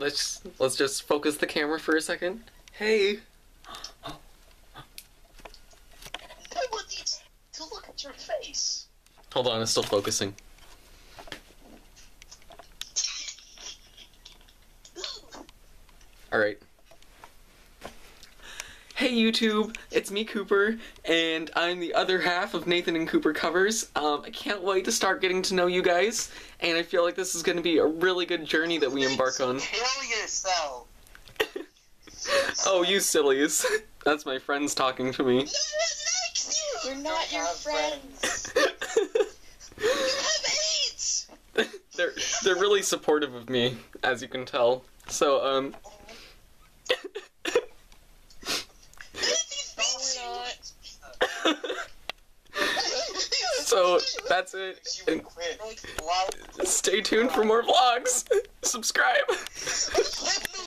let's let's just focus the camera for a second. Hey. I want these to look at your face. Hold on, it's still focusing. Alright. Hey YouTube, it's me Cooper, and I'm the other half of Nathan and Cooper covers. Um, I can't wait to start getting to know you guys, and I feel like this is going to be a really good journey that we embark on. Kill yourself. Oh, you sillies. That's my friends talking to me. No one likes you. We're not your have friends. You have AIDS. they're they're really supportive of me, as you can tell. So um No, we're not. So that's it. Quit. Stay tuned for more vlogs. Subscribe.